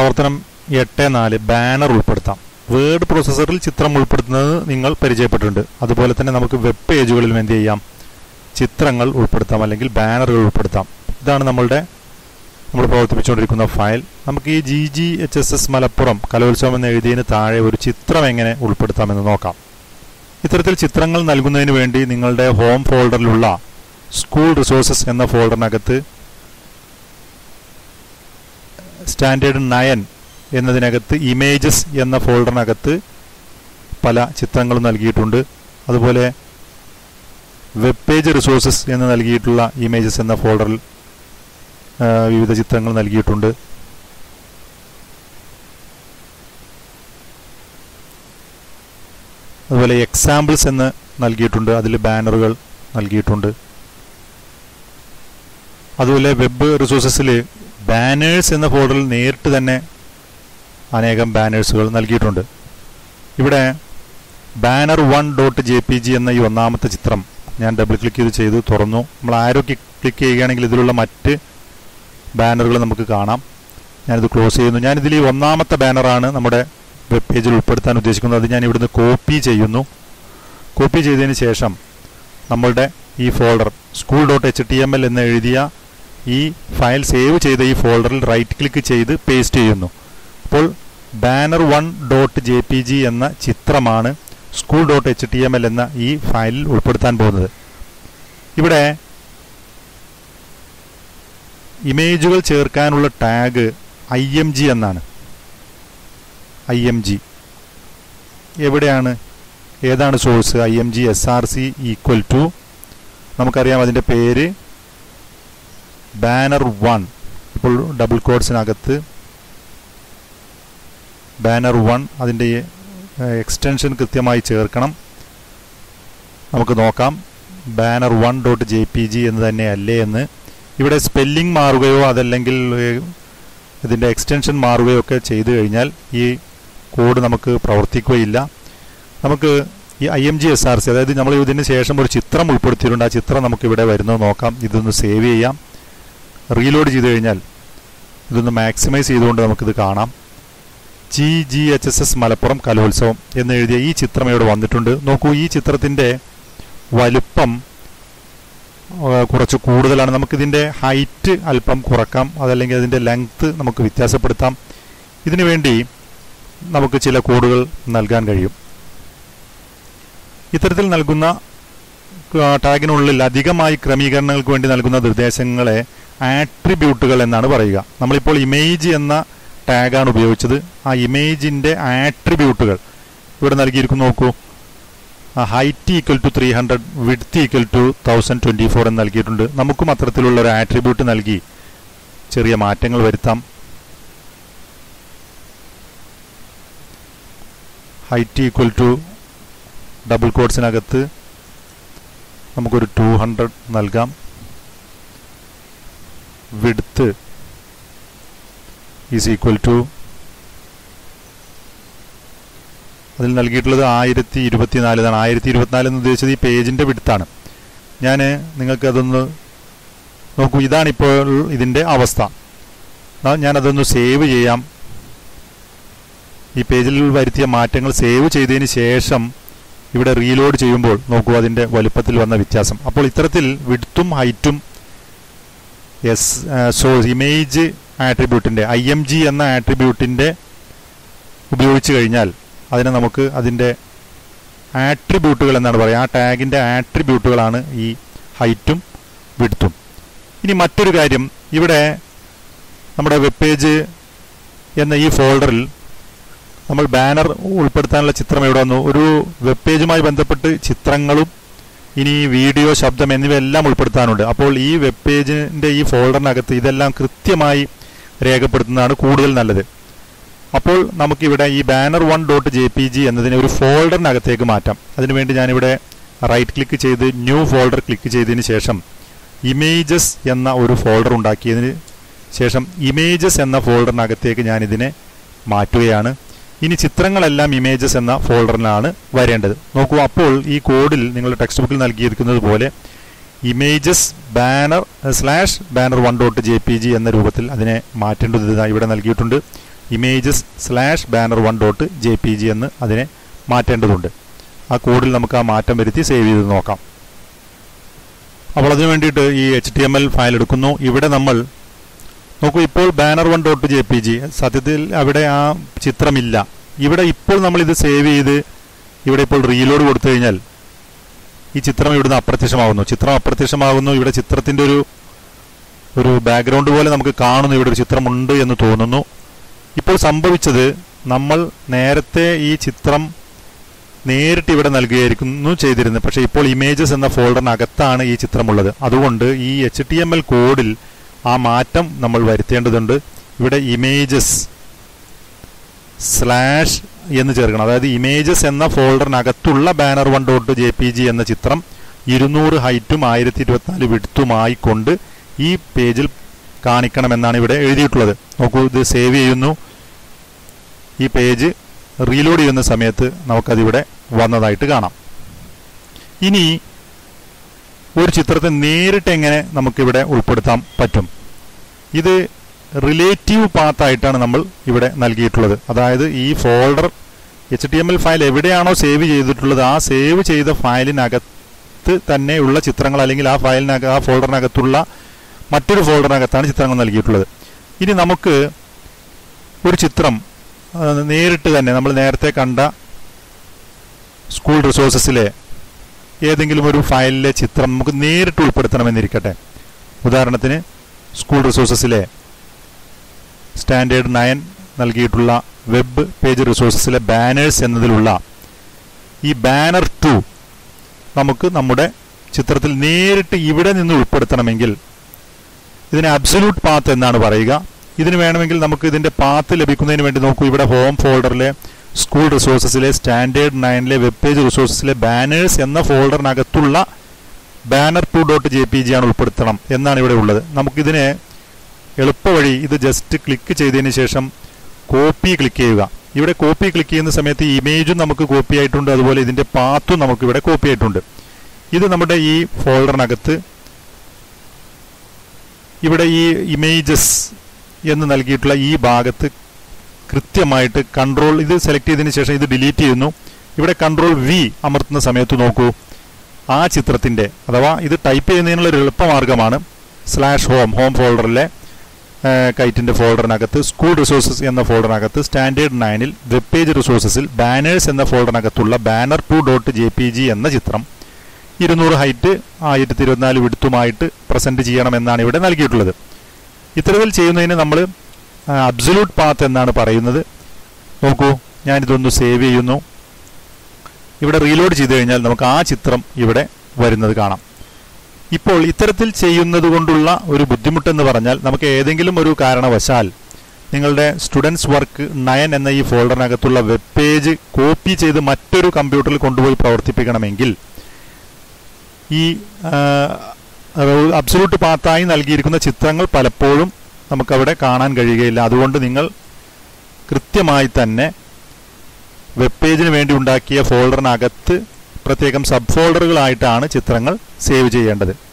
പ്രവർത്തനം എട്ട് നാല് ബാനർ ഉൾപ്പെടുത്താം. വേർഡ് പ്രോസസ്സറിൽ ചിത്രം ഉൾപ്പെടുത്തുന്നത് നിങ്ങൾ പരിചയപ്പെട്ടിട്ടുണ്ട്. അതുപോലെ തന്നെ നമുക്ക് വെബ് പേജുകളിലും എന്ത് ചെയ്യാം? ചിത്രങ്ങൾ ഉൾപ്പെടുത്താം അല്ലെങ്കിൽ ബാനറുകൾ ഉൾപ്പെടുത്താം. ഇതാണ് നമ്മളുടെ നമ്മൾ പ്രവർത്തിപ്പിച്ചുകൊണ്ടിരിക്കുന്ന ഫയൽ. നമുക്ക് ഈ G G H S S Malappuram Kalolsavam എന്ന് എഴുതിയതിന് താഴെ ഒരു ചിത്രം എങ്ങനെ ഉൾപ്പെടുത്താമെന്ന് നോക്കാം. ഇത്തരത്തിൽ ചിത്രങ്ങൾ നൽകുന്നതിന് വേണ്ടി നിങ്ങളുടെ ഹോം ഫോൾഡറിലുള്ള സ്കൂൾ റിസോഴ്സസ് എന്ന ഫോൾഡറിനകത്ത് സ്റ്റാൻഡേർഡ് നയൻ എന്നതിനകത്ത് ഇമേജസ് എന്ന ഫോൾഡറിനകത്ത് പല ചിത്രങ്ങളും നൽകിയിട്ടുണ്ട്. അതുപോലെ വെബ് പേജ് റിസോഴ്സസ് എന്ന് നൽകിയിട്ടുള്ള ഇമേജസ് എന്ന ഫോൾഡറിൽ വിവിധ ചിത്രങ്ങൾ നൽകിയിട്ടുണ്ട്. അതുപോലെ എക്സാമ്പിൾസ് എന്ന് നൽകിയിട്ടുണ്ട്. അതിൽ ബാനറുകൾ നൽകിയിട്ടുണ്ട്. അതുപോലെ വെബ് റിസോഴ്സസിൽ ബാനേഴ്സ് എന്ന ഫോൾഡറിൽ നേരിട്ട് തന്നെ അനേകം ബാനേഴ്സുകൾ നൽകിയിട്ടുണ്ട്. ഇവിടെ banner one dot J P G എന്ന ഈ ഒന്നാമത്തെ ചിത്രം ഞാൻ ഡബിൾ ക്ലിക്ക് ചെയ്ത് ചെയ്തു തുറന്നു. നമ്മൾ ആരോ ക്ലിക്ക് ചെയ്യുകയാണെങ്കിൽ ഇതിലുള്ള മറ്റ് ബാനറുകൾ നമുക്ക് കാണാം. ഞാനിത് ക്ലോസ് ചെയ്യുന്നു. ഞാനിതിൽ ഈ ഒന്നാമത്തെ ബാനറാണ് നമ്മുടെ വെബ് പേജിൽ ഉൾപ്പെടുത്താൻ ഉദ്ദേശിക്കുന്നത്. അത് ഞാൻ ഇവിടുന്ന് കോപ്പി ചെയ്യുന്നു. കോപ്പി ചെയ്തതിന് ശേഷം നമ്മളുടെ ഈ folder school dot H T M L എന്ന് എഴുതിയ ഈ ഫയൽ സേവ് ചെയ്ത ഈ ഫോൾഡറിൽ റൈറ്റ് ക്ലിക്ക് ചെയ്ത് പേസ്റ്റ് ചെയ്യുന്നു. അപ്പോൾ banner one dot J P G എന്ന ചിത്രമാണ് school dot H T M L എന്ന ഈ ഫയലിൽ ഉൾപ്പെടുത്താൻ പോകുന്നത്. ഇവിടെ ഇമേജുകൾ ചേർക്കാനുള്ള ടാഗ് ഐ എം ജി എന്നാണ്. ഐ എം ജി എവിടെയാണ്? ഏതാണ് source I M G S R C equal to നമുക്കറിയാം അതിന്റെ പേര്. ബാനർ വൺ ഇപ്പോൾ ഡബിൾ കോഡ്സിനകത്ത് ബാനർ വൺ അതിന്റെ എക്സ്റ്റൻഷൻ കൃത്യമായി ചേർക്കണം. നമുക്ക് നോക്കാം. Banner one dot J P G എന്ന് തന്നെയല്ലേ എന്ന്. ഇവിടെ സ്പെല്ലിംഗ് മാറുകയോ അതല്ലെങ്കിൽ ഇതിന്റെ എക്സ്റ്റൻഷൻ മാറുകയോ ഒക്കെ ചെയ്തു കഴിഞ്ഞാൽ ഈ കോഡ് നമുക്ക് പ്രവർത്തിക്കുകയില്ല. നമുക്ക് ഈ I M G S R C അതായത് നമ്മൾ ഇതിന് ശേഷം ഒരു ചിത്രം ഉൾപ്പെടുത്തിയിട്ടുണ്ട്. ആ ചിത്രം നമുക്ക് ഇവിടെ വരുന്നത് നോക്കാം. ഇതൊന്ന് സേവ് ചെയ്യാം. റീലോഡ് ചെയ്ത് കഴിഞ്ഞാൽ ഇതൊന്ന് മാക്സിമൈസ് ചെയ്തുകൊണ്ട് നമുക്കിത് കാണാം. G G H S S Malappuram Kalolsavam എന്ന് എഴുതിയ ഈ ചിത്രം ഇവിടെ വന്നിട്ടുണ്ട്. നോക്കൂ ഈ ചിത്രത്തിന്റെ വലുപ്പം കുറച്ച് കൂടുതലാണ്. നമുക്കിതിന്റെ ഹൈറ്റ് അല്പം കുറക്കാം. അതല്ലെങ്കിൽ അതിന്റെ ലെങ്ത്ത് നമുക്ക് വ്യത്യാസപ്പെടുത്താം. ഇതിനു വേണ്ടി നമുക്ക് ചില കോഡുകൾ നൽകാൻ കഴിയും. ഇത്തരത്തിൽ നൽകുന്ന ടാഗിനുള്ളിൽ അധികമായി ക്രമീകരണങ്ങൾക്ക് വേണ്ടി നൽകുന്ന നിർദ്ദേശങ്ങളെ ആട്രിബ്യൂട്ടുകൾ എന്നാണ് പറയുക. നമ്മളിപ്പോൾ ഇമേജ് എന്ന ടാഗാണ് ഉപയോഗിച്ചത്. ആ ഇമേജിന്റെ ആട്രിബ്യൂട്ടുകൾ ഇവിടെ നൽകിയിരിക്കുന്നു നോക്കൂ. Height equal to three hundred width equal to thousand twenty four എന്ന് നൽകിയിട്ടുണ്ട്. നമുക്കും അത്തരത്തിലുള്ള ഒരു ആട്രിബ്യൂട്ട് നൽകി. ചെറിയ മാറ്റങ്ങൾ വരുത്താം. ഹൈറ്റ് ഈക്വൽ ടു ഡബിൾ കോഡ്സിനകത്ത് നമുക്കൊരു ടു ഹൺഡ്രഡ് നൽകാം. വിഡ്ത്ത് ഈസ് ഈക്വൽ ടു അതിൽ നൽകിയിട്ടുള്ളത് ആയിരത്തി ഇരുപത്തിനാല് എന്നാണ് ആയിരത്തി ഇരുപത്തിനാല് എന്ന് ഉദ്ദേശിച്ചത് ഈ പേജിന്റെ വിടുത്താണ്. ഞാൻ നിങ്ങൾക്ക് അതൊന്ന് നോക്കൂ. ഇതാണിപ്പോൾ ഇതിന്റെ അവസ്ഥ. ഞാനതൊന്ന് സേവ് ചെയ്യാം. ഈ പേജിൽ വരുത്തിയ മാറ്റങ്ങൾ സേവ് ചെയ്തതിന് ശേഷം ഇവിടെ റീലോഡ് ചെയ്യുമ്പോൾ നോക്കൂ അതിന്റെ വലുപ്പത്തിൽ വന്ന വ്യത്യാസം. അപ്പോൾ ഇത്തരത്തിൽ വിടുത്തും ഹൈറ്റും എസ് സോ ഇമേജ് ആട്രിബ്യൂട്ടിന്റെ ഐ എം ജി എന്ന ആട്രിബ്യൂട്ടിന്റെ ഉപയോഗിച്ച് കഴിഞ്ഞാൽ അതിനെ നമുക്ക് അതിന്റെ ആട്രിബ്യൂട്ടുകൾ എന്നാണ് പറയുക. ആ ടാഗിന്റെ ആട്രിബ്യൂട്ടുകളാണ് ഈ ഹൈറ്റും വിടുത്തും ഇനി മറ്റൊരു കാര്യം ഇവിടെ നമ്മുടെ വെബ് പേജ് എന്ന ഈ ഫോൾഡറിൽ നമ്മൾ ബാനർ ഉൾപ്പെടുത്താനുള്ള ചിത്രം എവിടെ വന്നു? ഒരു വെബ് പേജുമായി ബന്ധപ്പെട്ട് ചിത്രങ്ങളും ഇനി വീഡിയോ ശബ്ദം എന്നിവയെല്ലാം ഉൾപ്പെടുത്താനുണ്ട്. അപ്പോൾ ഈ വെബ് പേജിന്റെ ഈ ഫോൾഡറിനകത്ത് ഇതെല്ലാം കൃത്യമായി രേഖപ്പെടുത്തുന്നതാണ് കൂടുതൽ നല്ലത്. അപ്പോൾ നമുക്കിവിടെ ഈ banner one dot J P G എന്നതിനെ ഒരു ഫോൾഡറിനകത്തേക്ക് മാറ്റാം. അതിനുവേണ്ടി ഞാനിവിടെ റൈറ്റ് ക്ലിക്ക് ചെയ്ത് ന്യൂ ഫോൾഡർ ക്ലിക്ക് ചെയ്തതിന് ശേഷം ഇമേജസ് എന്ന ഒരു ഫോൾഡർ ഉണ്ടാക്കിയതിന് ശേഷം ഇമേജസ് എന്ന ഫോൾഡറിനകത്തേക്ക് ഞാനിതിനെ മാറ്റുകയാണ്. ഇനി ചിത്രങ്ങളെല്ലാം ഇമേജസ് എന്ന ഫോൾഡറിലാണ് വരേണ്ടത്. നോക്കൂ അപ്പോൾ ഈ കോഡിൽ നിങ്ങൾ ടെക്സ്റ്റ് ബുക്കിൽ നൽകിയിരിക്കുന്നത് പോലെ images banner slash banner one dot J P G എന്ന രൂപത്തിൽ അതിനെ മാറ്റേണ്ടത് ഇവിടെ നൽകിയിട്ടുണ്ട്. Images slash banner one dot J P G എന്ന് അതിനെ മാറ്റേണ്ടതുണ്ട്. ആ കോഡിൽ നമുക്ക് ആ മാറ്റം വരുത്തി സേവ് ചെയ്ത് നോക്കാം. അപ്പോൾ അതിനു വേണ്ടിയിട്ട് ഈ H T M L file എടുക്കുന്നു. ഇവിടെ നമ്മൾ നോക്കൂ ഇപ്പോൾ banner one dot J P G. സത്യത്തിൽ അവിടെ ആ ചിത്രമില്ല. ഇവിടെ ഇപ്പോൾ നമ്മൾ ഇത് സേവ് ചെയ്ത് ഇവിടെ ഇപ്പോൾ റീലോഡ് കൊടുത്തു കഴിഞ്ഞാൽ ഈ ചിത്രം ഇവിടുന്ന് അപ്രത്യക്ഷമാകുന്നു ചിത്രം അപ്രത്യക്ഷമാകുന്നു ഇവിടെ ചിത്രത്തിന്റെ ഒരു ഒരു ബാക്ക്ഗ്രൗണ്ട് പോലെ നമുക്ക് കാണുന്നു. ഇവിടെ ഒരു ചിത്രമുണ്ട് എന്ന് തോന്നുന്നു. ഇപ്പോൾ സംഭവിച്ചത് നമ്മൾ നേരത്തെ ഈ ചിത്രം നേരിട്ട് ഇവിടെ നൽകുകയായിരിക്കുന്നു ചെയ്തിരുന്നത്. പക്ഷേ ഇപ്പോൾ ഇമേജസ് എന്ന ഫോൾഡറിനകത്താണ് ഈ ചിത്രമുള്ളത്. അതുകൊണ്ട് ഈ എച്ച് കോഡിൽ ആ മാറ്റം നമ്മൾ വരുത്തേണ്ടതുണ്ട്. ഇവിടെ ഇമേജസ് സ്ലാഷ് എന്ന് ചേർക്കണം. അതായത് ഇമേജസ് എന്ന ഫോൾഡറിനകത്തുള്ള banner one dot J P G എന്ന ചിത്രം ഇരുന്നൂറ് ഹൈറ്റും ആയിരത്തി ഇരുപത്തിനാല് വിടുത്തുമായി കൊണ്ട് ഈ പേജിൽ കാണിക്കണമെന്നാണ് ഇവിടെ എഴുതിയിട്ടുള്ളത്. നോക്കൂ ഇത് സേവ് ചെയ്യുന്നു. ഈ പേജ് റീലോഡ് ചെയ്യുന്ന സമയത്ത് നമുക്കതിവിടെ വന്നതായിട്ട് കാണാം. ഇനി ഒരു ചിത്രത്തെ നേരിട്ട് എങ്ങനെ നമുക്കിവിടെ ഉൾപ്പെടുത്താൻ പറ്റും? ഇത് റിലേറ്റീവ് പാത്തായിട്ടാണ് നമ്മൾ ഇവിടെ നൽകിയിട്ടുള്ളത്. അതായത് ഈ folder H T M L file എവിടെയാണോ സേവ് ചെയ്തിട്ടുള്ളത് ആ സേവ് ചെയ്ത ഫയലിനകത്ത് തന്നെയുള്ള ചിത്രങ്ങൾ അല്ലെങ്കിൽ ആ ഫയലിനക ആ ഫോൾഡറിനകത്തുള്ള മറ്റൊരു ഫോൾഡറിനകത്താണ് ചിത്രങ്ങൾ നൽകിയിട്ടുള്ളത്. ഇനി നമുക്ക് ഒരു ചിത്രം നേരിട്ട് തന്നെ നമ്മൾ നേരത്തെ കണ്ട സ്കൂൾ റിസോഴ്സസിലെ ഏതെങ്കിലും ഒരു ഫയലിലെ ചിത്രം നമുക്ക് നേരിട്ട് ഉൾപ്പെടുത്തണമെന്നിരിക്കട്ടെ. ഉദാഹരണത്തിന് സ്കൂൾ റിസോഴ്സസിലെ സ്റ്റാൻഡേർഡ് നയൻ നൽകിയിട്ടുള്ള വെബ് പേജ് റിസോഴ്സസിലെ ബാനേഴ്സ് എന്നതിലുള്ള ഈ ബാനർ ടു നമുക്ക് നമ്മുടെ ചിത്രത്തിൽ നേരിട്ട് ഇവിടെ നിന്ന് ഉൾപ്പെടുത്തണമെങ്കിൽ ഇതിനെ അബ്സല്യൂട്ട് പാത്ത് എന്നാണ് പറയുക. ഇതിന് വേണമെങ്കിൽ നമുക്ക് ഇതിന്റെ പാത്ത് ലഭിക്കുന്നതിന് വേണ്ടി നോക്കൂ. ഇവിടെ ഹോം ഫോൾഡറിലെ സ്കൂൾ റിസോഴ്സസിലെ സ്റ്റാൻഡേർഡ് നയനിലെ വെബ് പേജ് റിസോഴ്സസിലെ ബാനേഴ്സ് എന്ന ഫോൾഡറിനകത്തുള്ള banner two dot J P G ആണ് ഉൾപ്പെടുത്തണം എന്നാണ് ഇവിടെ ഉള്ളത്. നമുക്കിതിനെ എളുപ്പവഴി ഇത് ജസ്റ്റ് ക്ലിക്ക് ചെയ്തതിന് ശേഷം കോപ്പി ക്ലിക്ക് ചെയ്യുക. ഇവിടെ കോപ്പി ക്ലിക്ക് ചെയ്യുന്ന സമയത്ത് ഇമേജും നമുക്ക് കോപ്പി ആയിട്ടുണ്ട് അതുപോലെ ഇതിന്റെ പാത്തും നമുക്ക് ഇവിടെ കോപ്പി ആയിട്ടുണ്ട്. ഇത് നമ്മുടെ ഈ ഫോൾഡറിനകത്ത് ഇവിടെ ഈ ഇമേജസ് എന്ന് നൽകിയിട്ടുള്ള ഈ ഭാഗത്ത് കൃത്യമായിട്ട് കൺട്രോൾ ഇത് സെലക്ട് ചെയ്തതിന് ശേഷം ഇത് ഡിലീറ്റ് ചെയ്യുന്നു. ഇവിടെ കൺട്രോൾ വി അമർത്തുന്ന സമയത്ത് നോക്കൂ. ആ ചിത്രത്തിന്റെ അഥവാ ഇത് ടൈപ്പ് ചെയ്യുന്നതിനുള്ള ഒരു എളുപ്പമാർഗമാണ് സ്ലാഷ് ഹോം ഹോം ഫോൾഡറിലെ കൈറ്റിന്റെ ഫോൾഡറിനകത്ത് സ്കൂൾ റിസോഴ്സസ് എന്ന ഫോൾഡറിനകത്ത് സ്റ്റാൻഡേർഡ് നയനിൽ വെബ് പേജ് റിസോഴ്സസിൽ ബാനേഴ്സ് എന്ന ഫോൾഡറിനകത്തുള്ള banner two dot J P G എന്ന ചിത്രം ഇരുന്നൂറ് ഹൈറ്റ് ആയിരത്തി ഇരുപത്തിനാല് വിടുത്തുമായിട്ട് പ്രസന്റ് ചെയ്യണമെന്നാണ് ഇവിടെ നൽകിയിട്ടുള്ളത്. ഇത്തരത്തിൽ ചെയ്യുന്നതിന് നമ്മൾ അബ്സല്യൂട്ട് പാത്ത് എന്നാണ് പറയുന്നത്. നോക്കൂ ഞാനിതൊന്ന് സേവ് ചെയ്യുന്നു. ഇവിടെ റീലോഡ് ചെയ്ത് കഴിഞ്ഞാൽ നമുക്ക് ആ ചിത്രം ഇവിടെ വരുന്നത് കാണാം. ഇപ്പോൾ ഇത്തരത്തിൽ ചെയ്യുന്നത് കൊണ്ടുള്ള ഒരു ബുദ്ധിമുട്ടെന്ന് പറഞ്ഞാൽ നമുക്ക് ഏതെങ്കിലും ഒരു കാരണവശാൽ നിങ്ങളുടെ സ്റ്റുഡൻസ് വർക്ക് നയൻ എന്ന ഈ ഫോൾഡറിനകത്തുള്ള വെബ് പേജ് കോപ്പി ചെയ്ത് മറ്റൊരു കമ്പ്യൂട്ടറിൽ കൊണ്ടുപോയി പ്രവർത്തിപ്പിക്കണമെങ്കിൽ ഈ അബ്സലൂട്ട് പാത്തായി നൽകിയിരിക്കുന്ന ചിത്രങ്ങൾ പലപ്പോഴും നമുക്കവിടെ കാണാൻ കഴിയുകയില്ല. അതുകൊണ്ട് നിങ്ങൾ കൃത്യമായി തന്നെ വെബ് പേജിന് വേണ്ടി ഉണ്ടാക്കിയ ഫോൾഡറിനകത്ത് പ്രത്യേകം സബ് ഫോൾഡറുകളായിട്ടാണ് ചിത്രങ്ങൾ സേവ് ചെയ്യേണ്ടത്.